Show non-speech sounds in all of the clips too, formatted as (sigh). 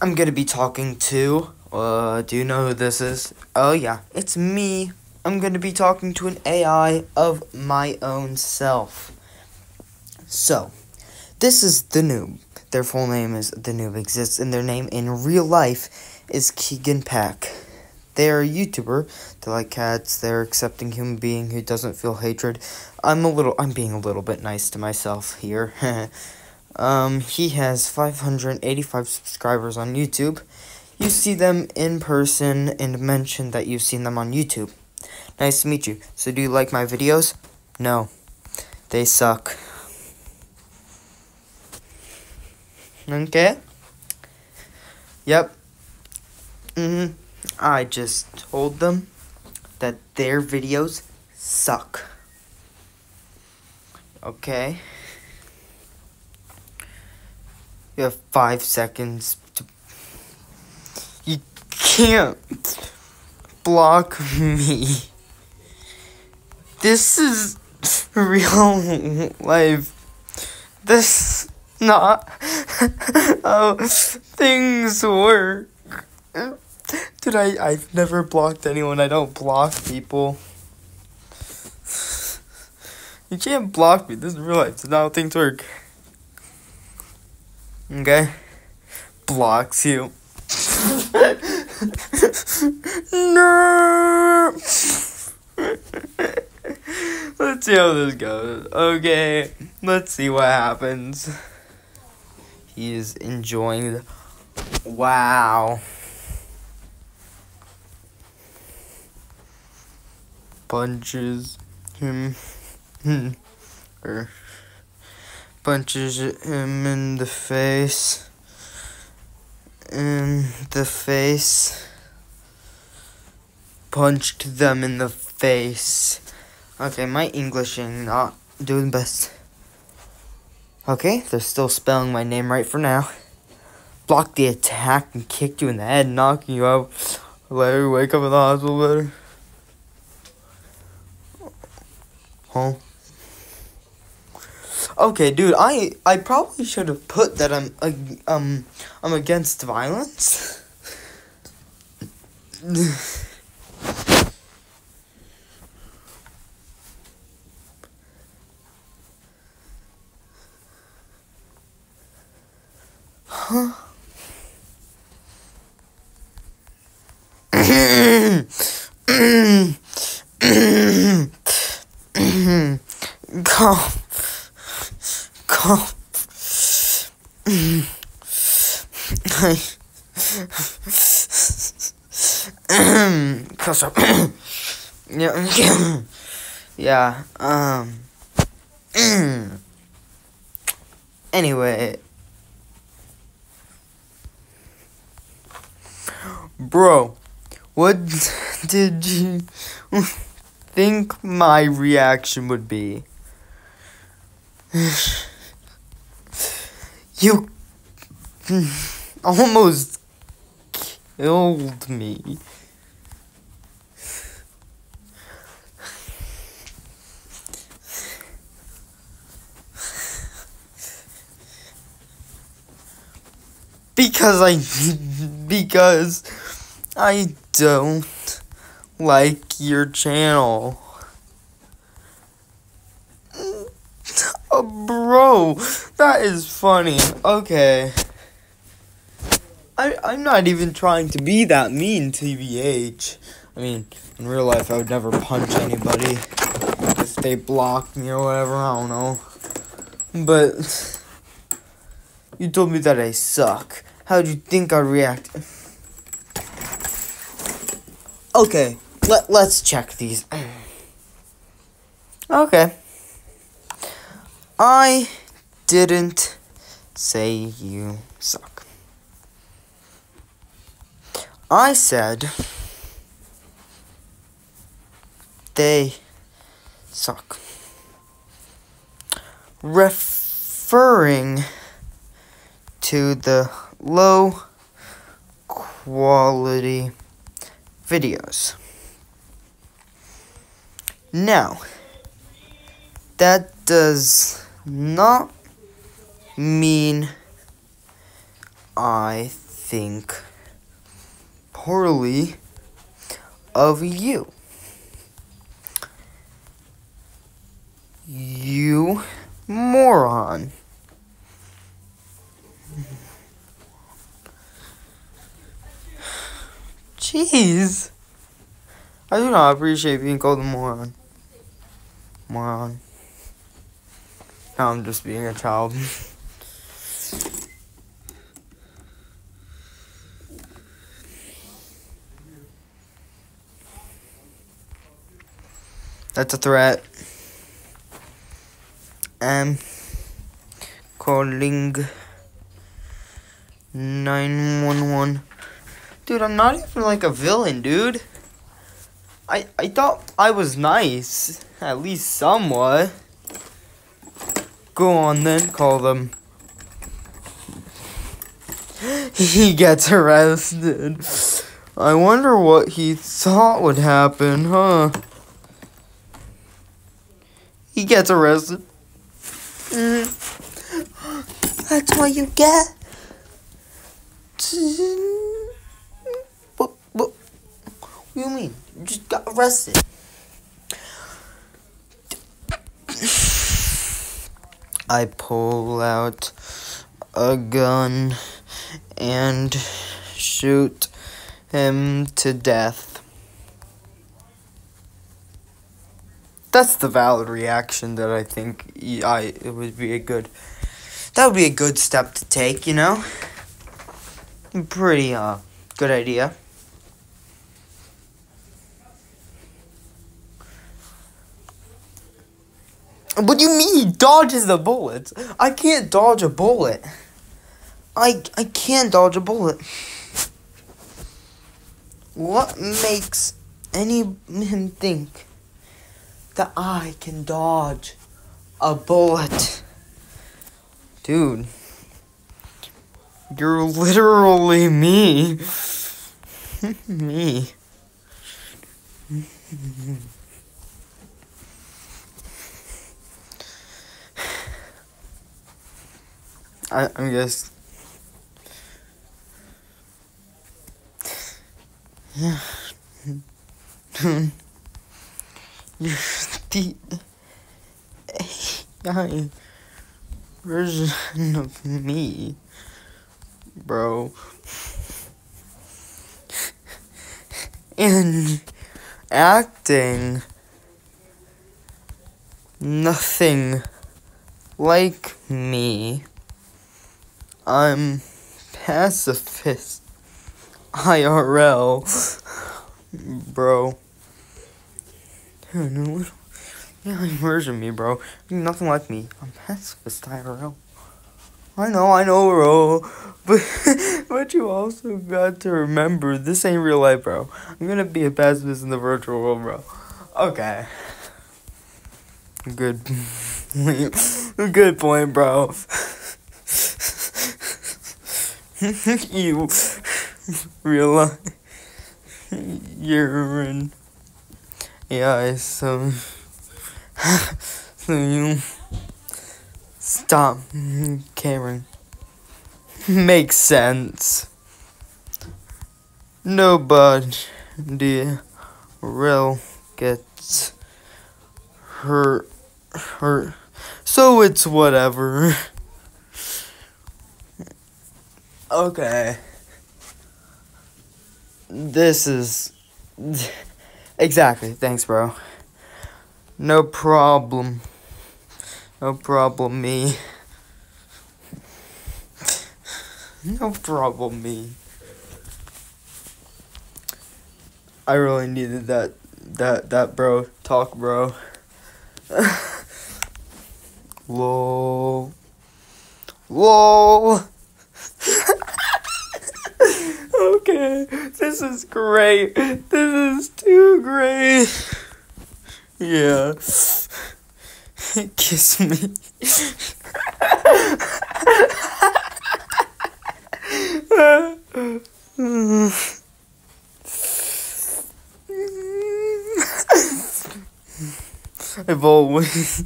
I'm gonna be talking to, uh, do you know who this is? Oh yeah, it's me. I'm gonna be talking to an AI of my own self. So, this is the noob. Their full name is The Noob Exists, and their name in real life is Keegan Pack. They are a YouTuber. They like cats. They're accepting human being who doesn't feel hatred. I'm a little. I'm being a little bit nice to myself here. (laughs) um, he has 585 subscribers on YouTube. You see them in person and mention that you've seen them on YouTube. Nice to meet you. So, do you like my videos? No, they suck. Okay. Yep. Mhm. I just told them that their videos suck. Okay. You have five seconds to. You can't block me. This is real life. This not how things work. Dude, I, I've never blocked anyone. I don't block people. You can't block me. This is real life. This is not how things work. Okay? Blocks you. (laughs) no! let's see how this goes. Okay, let's see what happens. He is enjoying the. Wow. Punches him. (laughs) or punches him in the face. In the face. Punched them in the face. Okay, my English is not doing best. Okay, they're still spelling my name right for now. Blocked the attack and kicked you in the head, knocking you out. Later, wake up in the hospital later. Huh? Okay, dude, I I probably should have put that I'm um I'm against violence. huh? (clears throat) (clears throat) (clears throat) Come. Close up. yeah. yeah. Um. anyway. Bro, what did you think my reaction would be? You almost killed me. Because I because I don't like your channel. Oh, that is funny. Okay. I, I'm not even trying to be that mean, TBH. I mean, in real life, I would never punch anybody if they blocked me or whatever, I don't know. But, you told me that I suck. How'd you think I'd react? Okay, let, let's check these. (clears throat) Okay. I didn't say you suck. I said they suck. Referring to the low quality videos. Now, that does not mean I think poorly of you. You moron. Jeez. I do not appreciate being called a moron. Moron. Now I'm just being a child. (laughs) That's a threat. I'm calling 911. Dude, I'm not even like a villain, dude. I I thought I was nice, at least somewhat. Go on then, call them. (laughs) He gets arrested. I wonder what he thought would happen, huh? He gets arrested. Mm. That's what you get. What, what, what do you mean? You just got arrested. I pull out a gun and shoot him to death. That's the valid reaction that I think I it would be a good that would be a good step to take, you know? Pretty uh good idea. What do you mean he dodges the bullets? I can't dodge a bullet. I I can't dodge a bullet. What makes any him think that I can dodge a bullet? Dude, you're literally me. (laughs) me. I, I guess. Yeah. (laughs) You're the AI version of me, bro. And acting nothing like me. I'm pacifist. IRL. bro. Yeah, immersion me, bro. You're nothing like me. I'm pacifist IRL. I know, I know, bro. (laughs) But but you also got to remember this ain't real life, bro. I'm gonna be a pacifist in the virtual world, bro. Okay. Good. (laughs) Good point, bro. (laughs) you realize AI, so so you (laughs) stop caring. Makes sense. Nobody real gets hurt hurt. So it's whatever. Okay. This is. Exactly. Thanks, bro. No problem. No problem, me. No problem, me. I really needed that, that, that, bro. Talk, bro. (laughs) Lol. Lol. (laughs) okay, this is great. This is too great. Yeah. (laughs) Kiss me. (laughs) I've always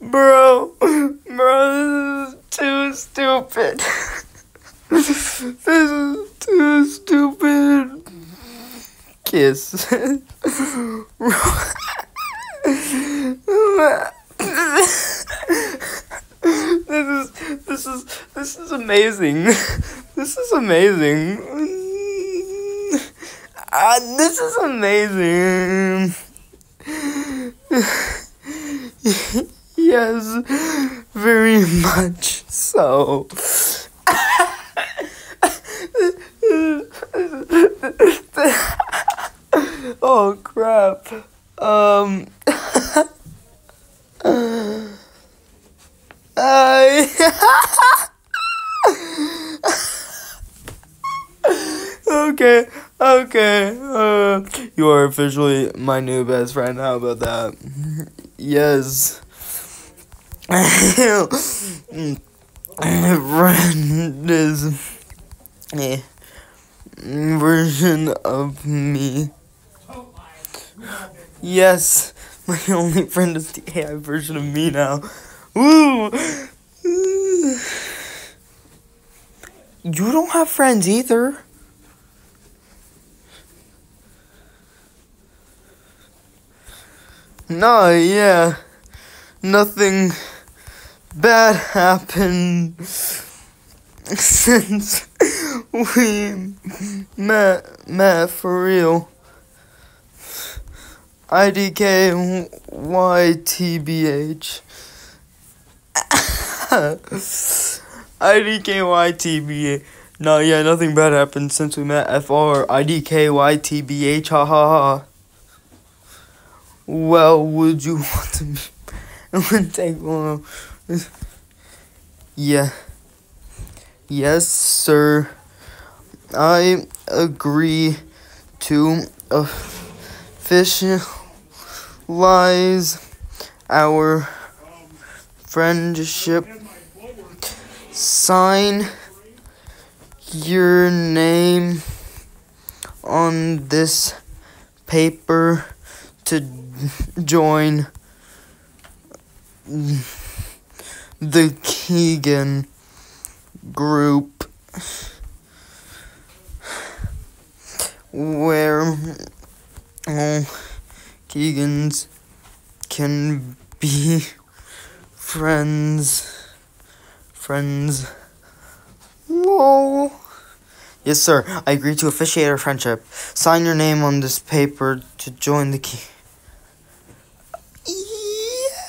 Bro. Bro, this is too stupid. this is too stupid. Kiss. This is this is this is amazing. This is amazing. Uh, this is amazing. yes, very much so. (laughs) oh crap. Um (laughs) okay, okay. Uh, you are officially my new best friend. How about that? Yes. (laughs) friend is a version of me. Yes, (laughs) my only friend is the AI version of me now. Woo! You don't have friends either. No, yeah. Nothing bad happened (laughs) since we met met for real. IDK YTBH. (laughs) IDKYTBH. No, yeah, nothing bad happened since we met. FR IDKYTBH. Ha ha ha. Well, would you (laughs) want to be? (laughs) Would take. Yeah. Yes, sir. I agree to officialize our friendship. Sign your name on this paper to join the Keegan group where all Keegans can be friends. Friends. Whoa. Yes, sir. I agree to officiate our friendship. Sign your name on this paper to join the key.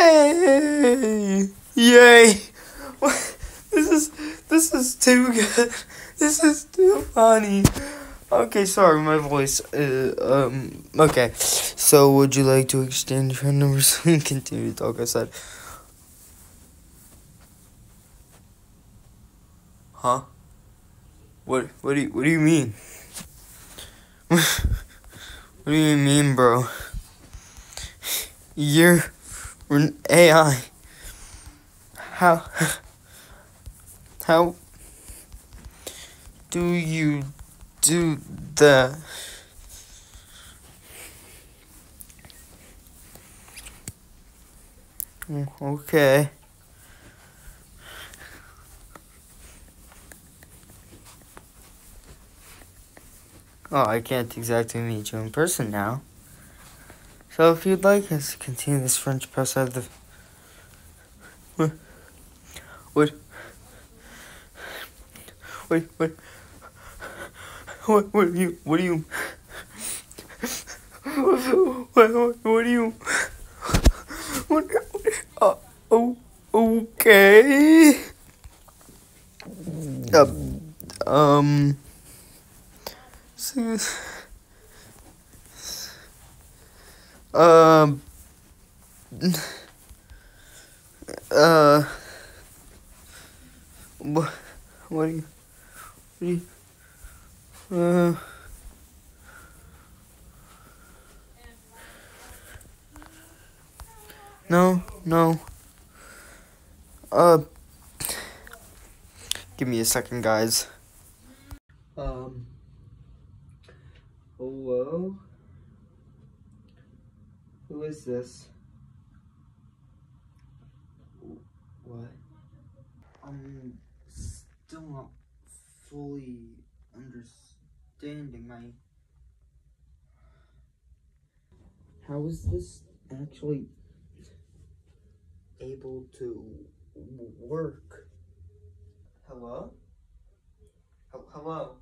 Yay! Yay! (laughs) This is this is too good. This is too funny. Okay, sorry, my voice. Uh, um. Okay. So, would you like to exchange phone numbers can (laughs) continue to talk? I said. Huh? What? What do you? What do you mean? (laughs) what do you mean, bro? You're an AI. How? (laughs) How do you do? Mm, okay. Oh, I can't exactly meet you in person now. So if you'd like us to continue this French press out of the... What? Wait, wait. (laughs) What, what are you, what are you... (laughs) What, what, what are you... What, what, uh, oh, okay. Uh, um... Um. Uh. What? What do you? What do you? Uh, no, no. Uh, give me a second, guys. Um, hello? Who is this? What? I'm still not fully understanding my. How is this actually able to work? Hello? Hel- Hello?